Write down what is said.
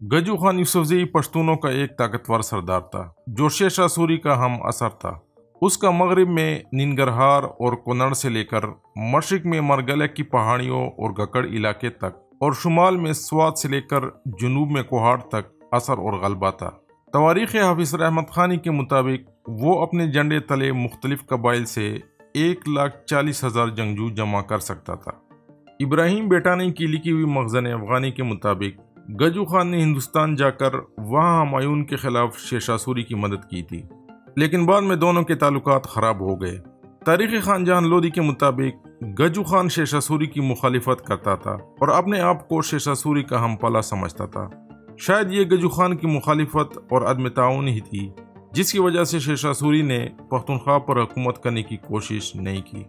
गजू खान यूसुफजई पश्तूनों का एक ताकतवर सरदार था, जो शेषा सूरी का हम असर था। उसका मगरब में निनगरहार और कोनड़ से लेकर मशरक में मरगले की पहाड़ियों और गकड़ इलाके तक और शुमाल में स्वाद से लेकर जनूब में कोहाड़ तक असर और गलबा था। तवारीख हाफिज रहमत खानी के मुताबिक वो अपने झंडे तले मुख्तलिफ़ कबाइल से एक लाख चालीस हज़ार जंगजू जमा कर सकता था। इब्राहिम बेटानी की लिखी हुई मखजन अफगानी के मुताबिक गजू खान ने हिंदुस्तान जाकर वहाँ हमायून के खिलाफ शेषासुरी की मदद की थी। लेकिन बाद में दोनों के ताल्लुकात ख़राब हो गए। तारीख खान जहान लोदी के मुताबिक गजू खान शेषासुरी की मुखालिफत करता था और अपने आप को शेषासुरी का हम पला समझता था। शायद ये गजू खान की मुखालिफत और अदम ताउन ही थी, जिसकी वजह से शेषासुरी ने पख्तनख्वा पर हुकूमत करने की कोशिश नहीं की।